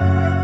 Oh.